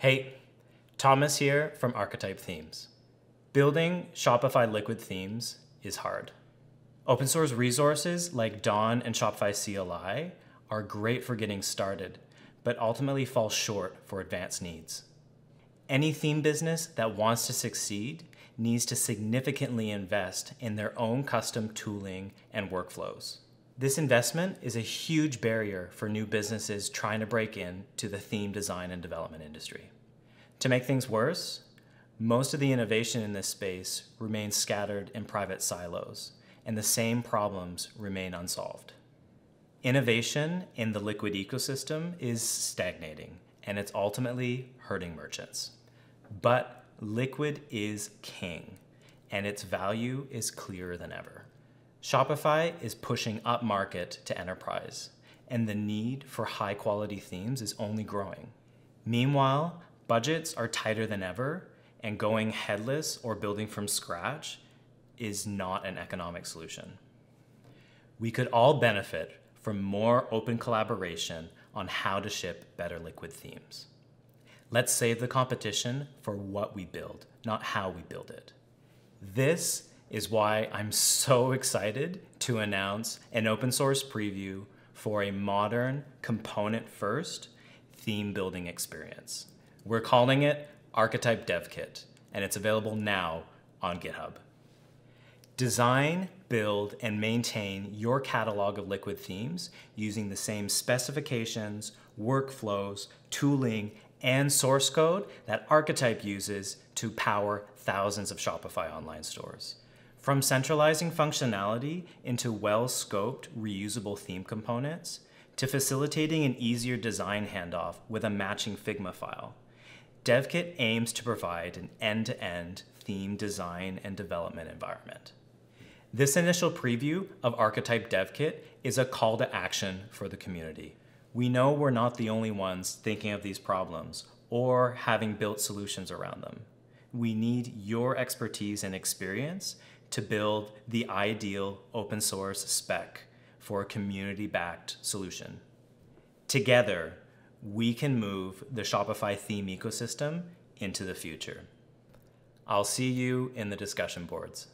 Hey, Thomas here from Archetype Themes. Building Shopify Liquid themes is hard. Open source resources like Dawn and Shopify CLI are great for getting started, but ultimately fall short for advanced needs. Any theme business that wants to succeed needs to significantly invest in their own custom tooling and workflows. This investment is a huge barrier for new businesses trying to break in to the theme design and development industry. To make things worse, most of the innovation in this space remains scattered in private silos, and the same problems remain unsolved. Innovation in the liquid ecosystem is stagnating, and it's ultimately hurting merchants. But liquid is king, and its value is clearer than ever. Shopify is pushing up market to enterprise, and the need for high quality themes is only growing. Meanwhile, budgets are tighter than ever, and going headless or building from scratch is not an economic solution. We could all benefit from more open collaboration on how to ship better liquid themes. Let's save the competition for what we build, not how we build it. This is why I'm so excited to announce an open source preview for a modern component first theme building experience. We're calling it Archetype Dev Kit, and it's available now on GitHub. Design, build, and maintain your catalog of liquid themes using the same specifications, workflows, tooling, and source code that Archetype uses to power thousands of Shopify online stores. From centralizing functionality into well-scoped, reusable theme components, to facilitating an easier design handoff with a matching Figma file, DevKit aims to provide an end-to-end -end theme design and development environment. This initial preview of Archetype DevKit is a call to action for the community. We know we're not the only ones thinking of these problems or having built solutions around them. We need your expertise and experience to build the ideal open source spec for a community-backed solution. Together, we can move the Shopify theme ecosystem into the future. I'll see you in the discussion boards.